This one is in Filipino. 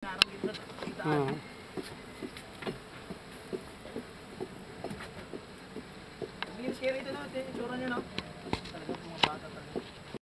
Oo. Linis kayo ito yung tsura nyo no.